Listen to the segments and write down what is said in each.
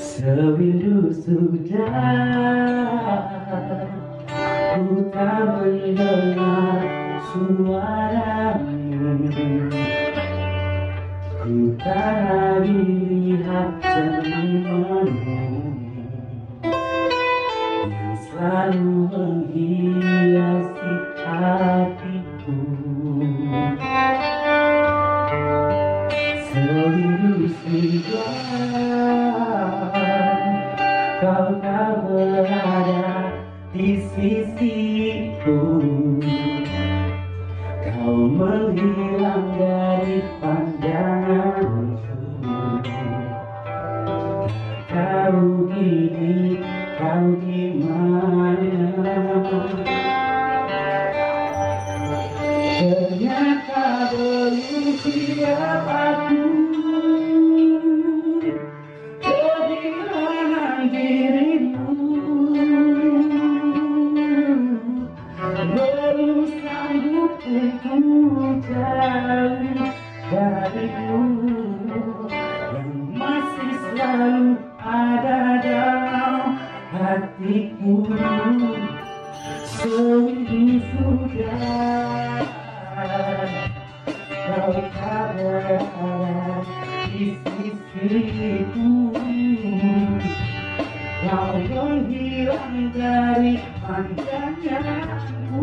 Sewindu sudah Ku tak mendengar suaramu Ku tak lagi lihat senyumanmu Yang selalu menghiasi Kau tak berada di sisiku. Kau menghilang dari pandanganku Kau ini, kau di mana? Ternyata belum siap aku darimu Yang masih selalu ada dalam hatiku. Sewindu sudah Kau berada di sisiku. Kau menghilang dari pandanganku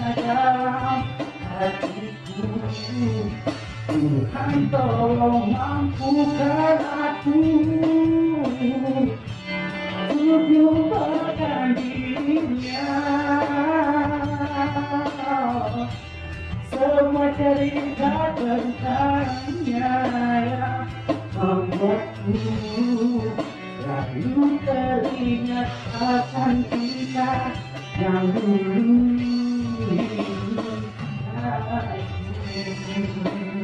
dalam hatiku Tuhan tolong mampukan aku Untuk lupakan dirinya Semua cerita tentangnya membuatku Selalu teringat akan kita yang dulu Thank you.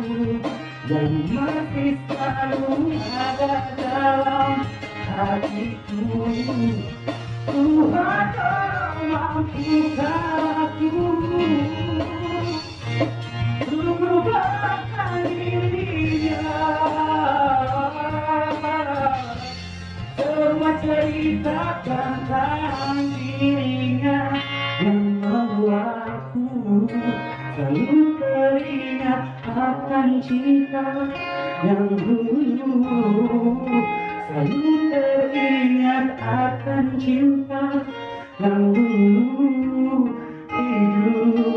Yang masih selalu ada dalam hatiku. Tuhan tolong mampukan aku melupakan dirinya. Semua cerita tentang dirinya yang membuatku selalu teringat cinta yang dulu selalu teringat akan cinta yang dulu hidupkanku